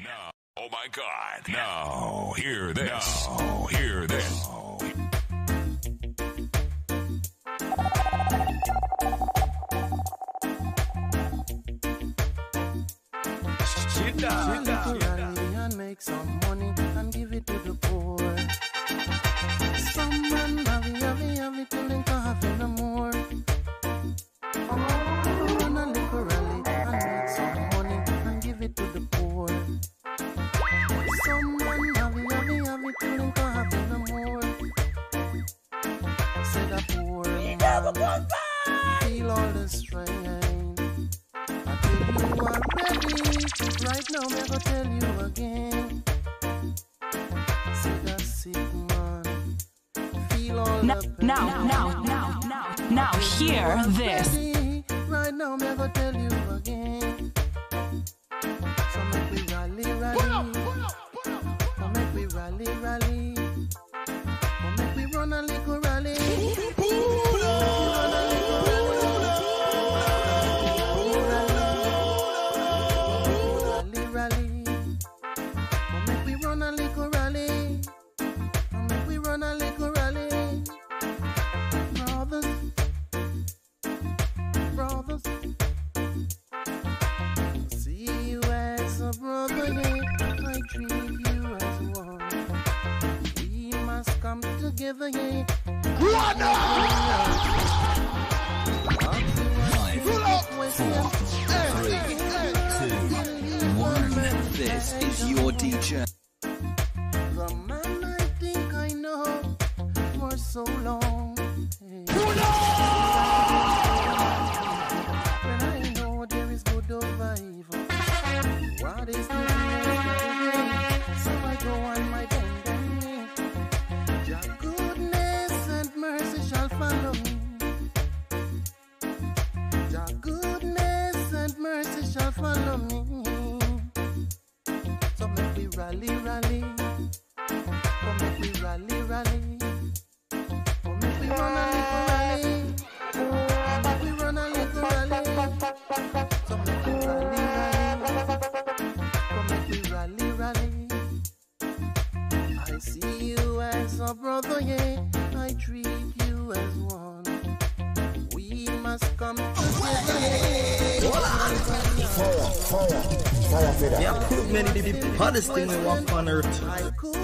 No. Oh my God. No. Hear this. No. Hear this. No. follow me. So make we rally, rally. Yeah, have many to be Palestinian walk on earth.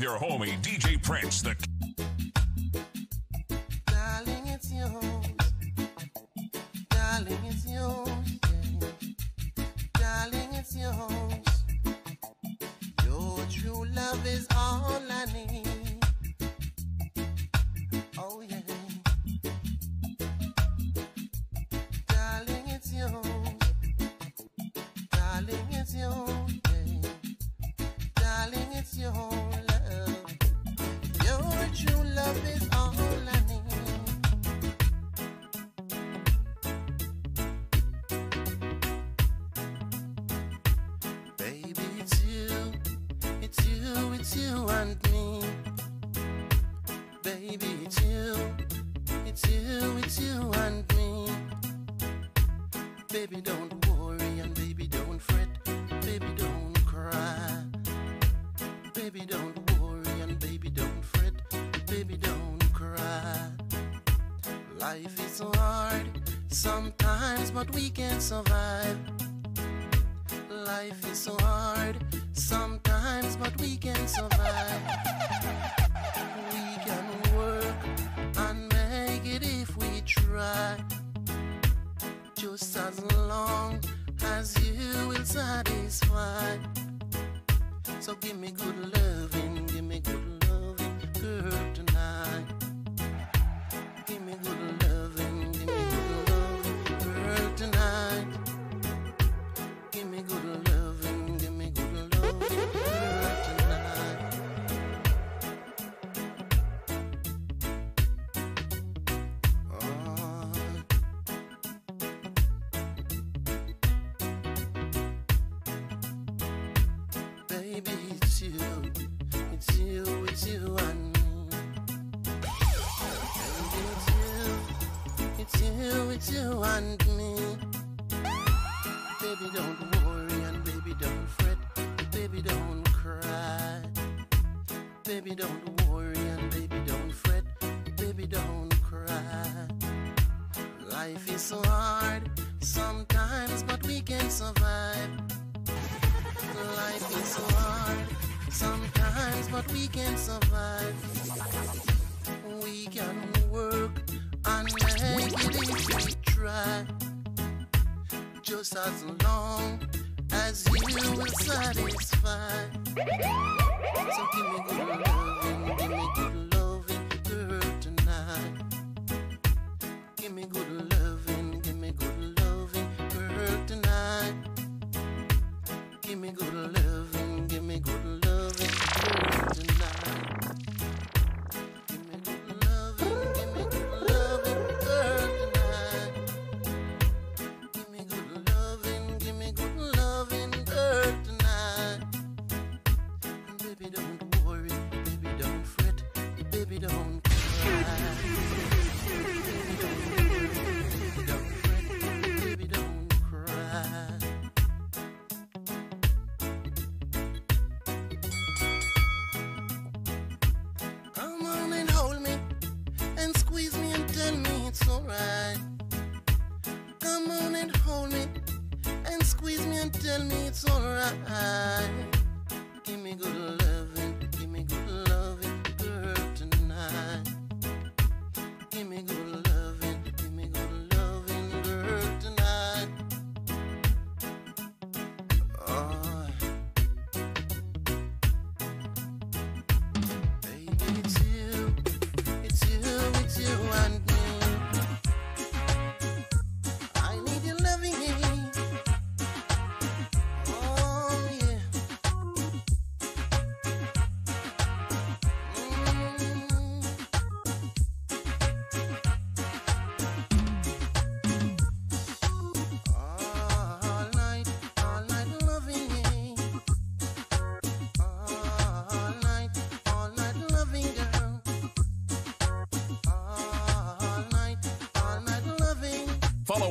with your homie DJ Prince, the we can survive. Baby, don't worry and baby, don't fret. Baby, don't cry. Life is so hard sometimes, but we can survive. Life is so hard sometimes, but we can survive. We can work and make it if we try. Just as long as you will satisfy. So give me good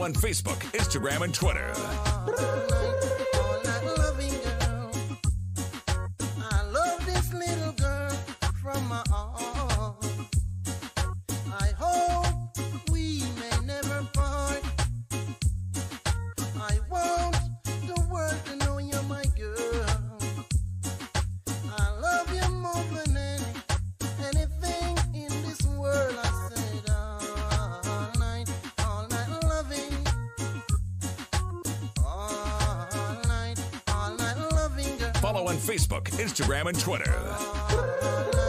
on Facebook, Instagram, and Twitter. on Facebook, Instagram, and Twitter.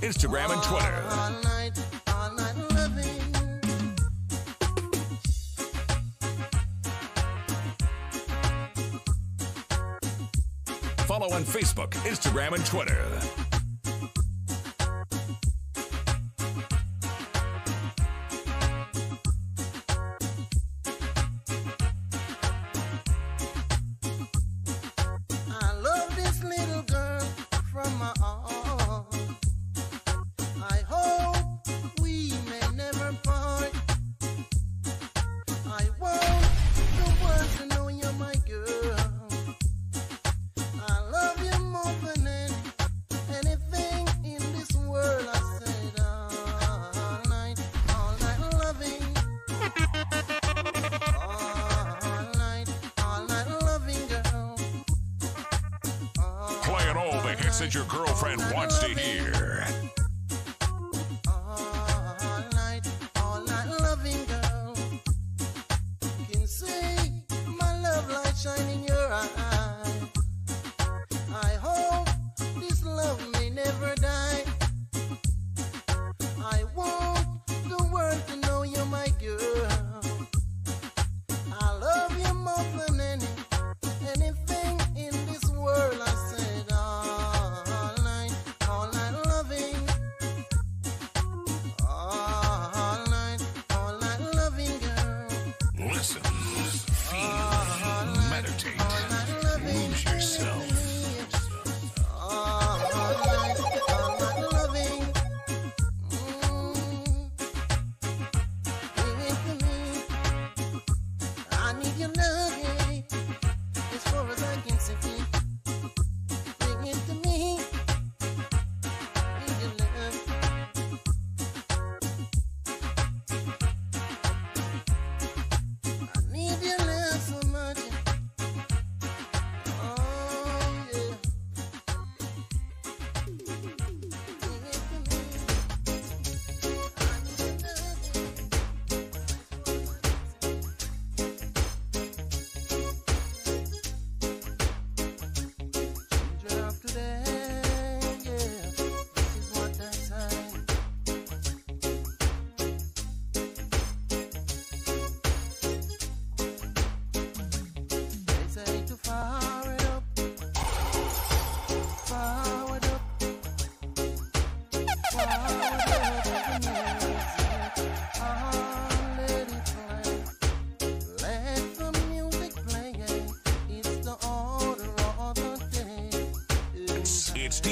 Instagram, and Twitter. Follow on Facebook, Instagram, and Twitter.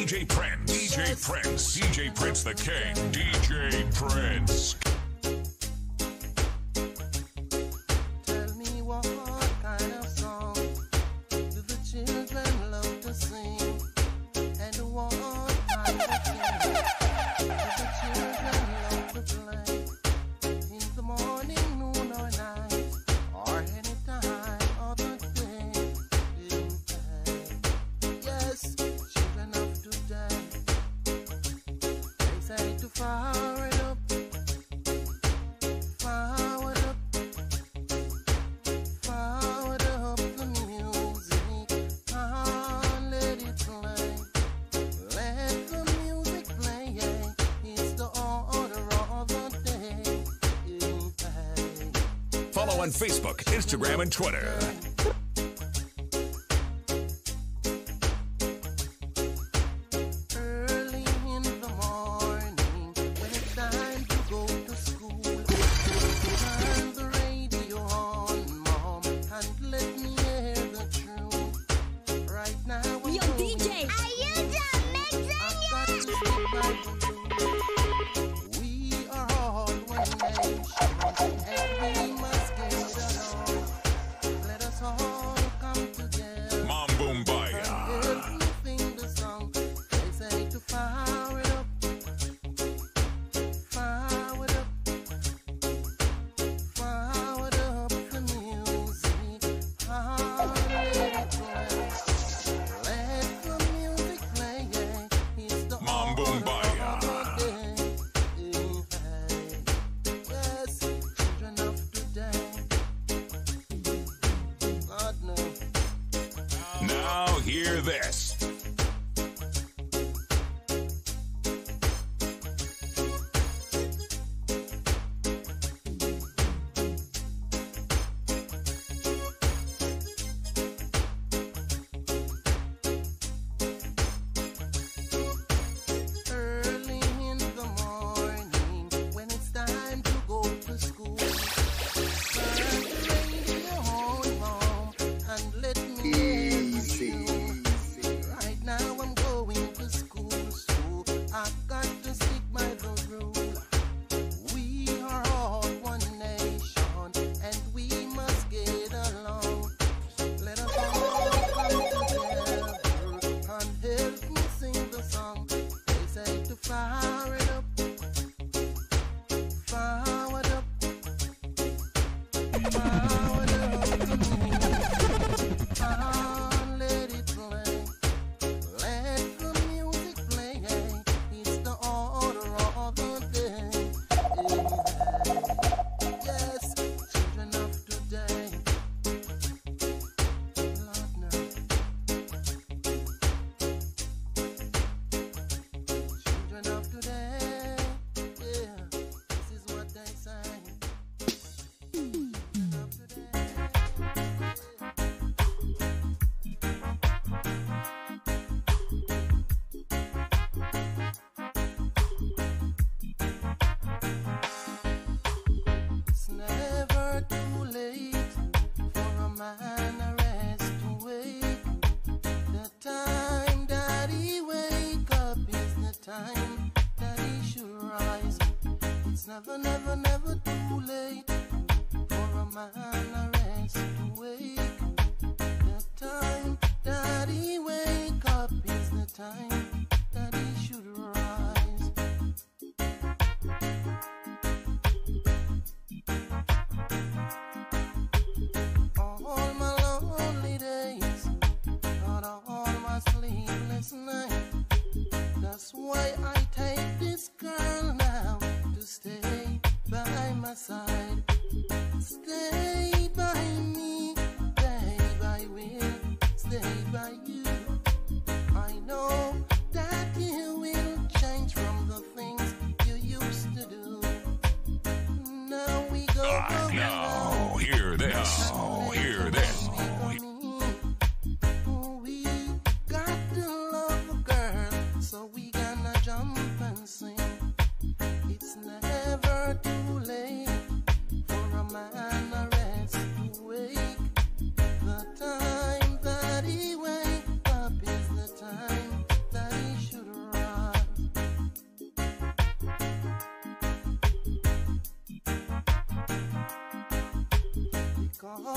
DJ Prince. DJ Prince. DJ Prince the King. DJ Prince. Follow on Facebook, Instagram, and Twitter.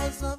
eyes of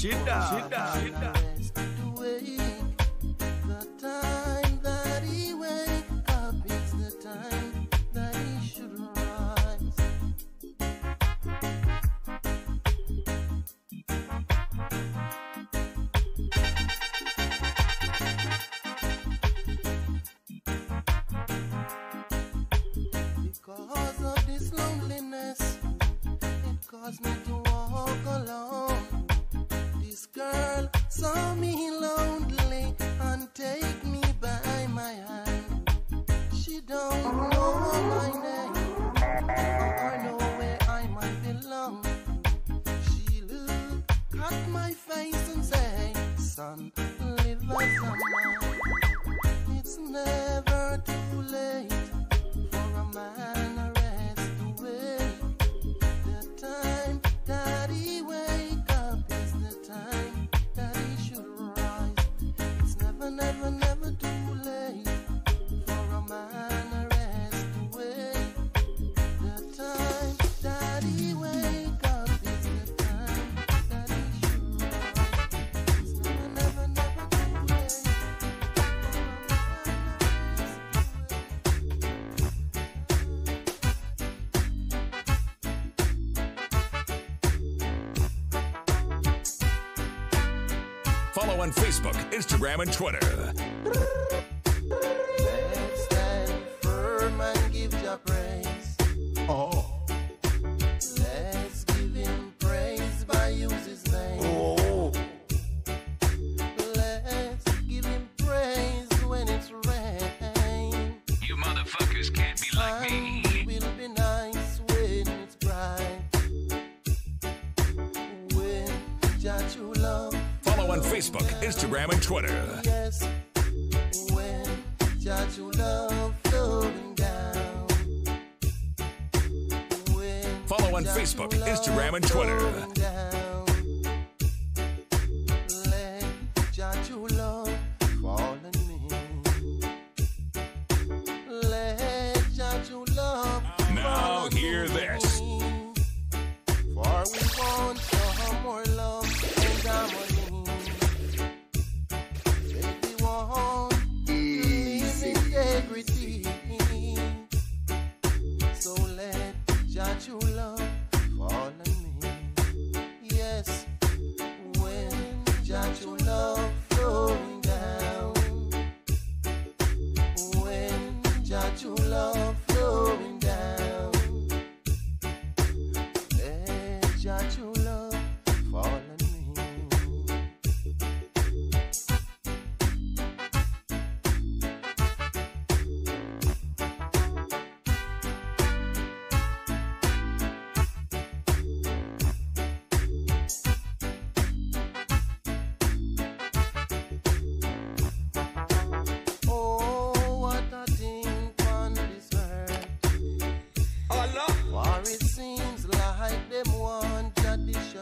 Shida. Shida. on Facebook, Instagram, and Twitter.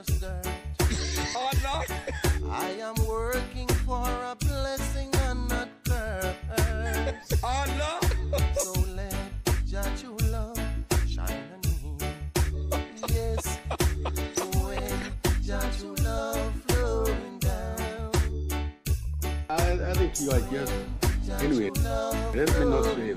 just dirt. Oh, no. I am working for a blessing and not curse. Oh, no. So let your true love shine on me. Yes. when your true love flowing down. I, I think you are just. Anyway, let me not say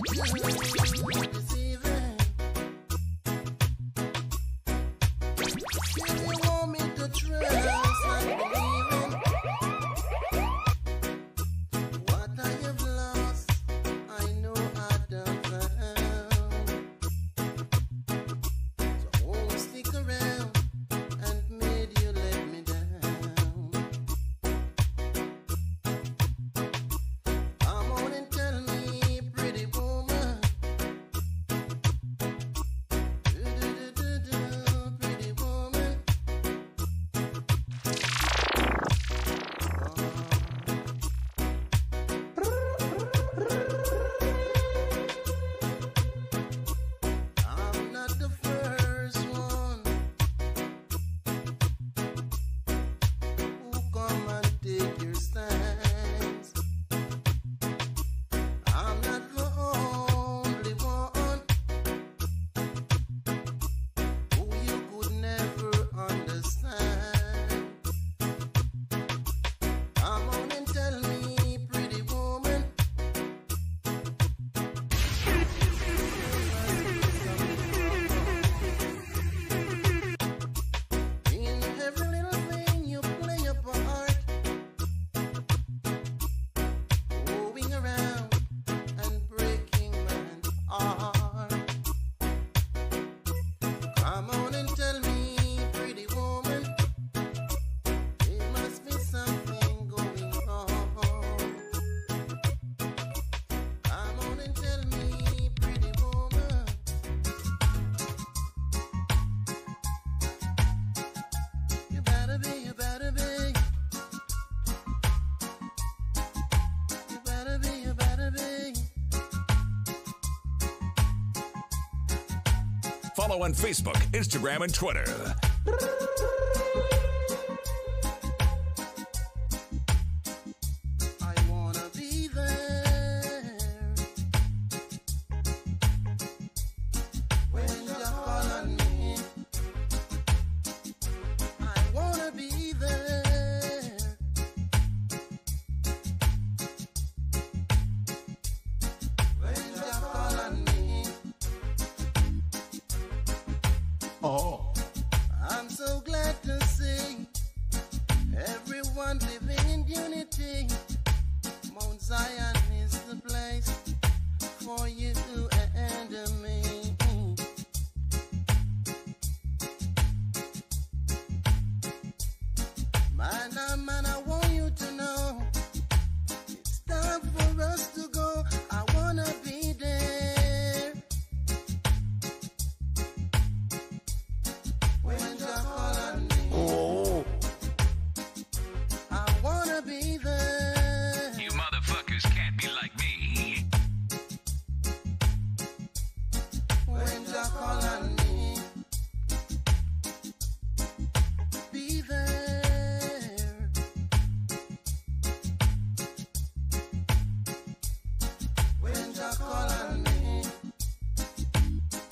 Brasil. Follow on Facebook, Instagram, and Twitter.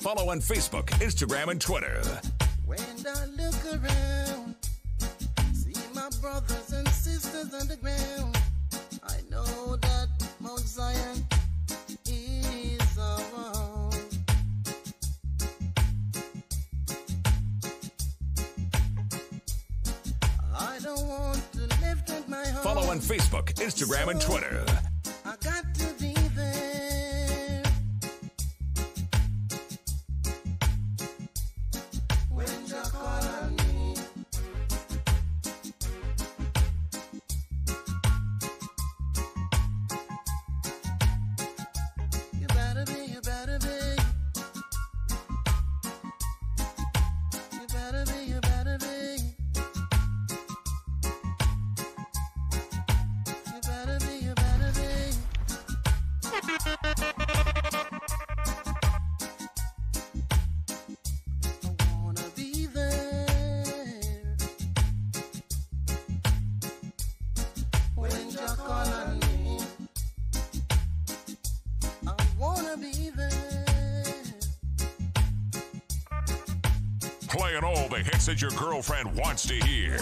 Follow on Facebook, Instagram, and Twitter. When I look around, see my brothers and sisters on the ground, I know that Mount Zion is our home. I don't want to lift up my home. Follow on Facebook, Instagram, and Twitter. Playing all the hits that your girlfriend wants to hear.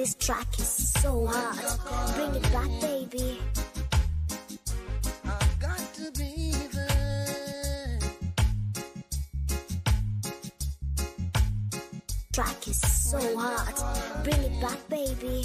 This track is so hot. Bring it back, baby. I got to be there. Track is so hot. Bring it back, baby.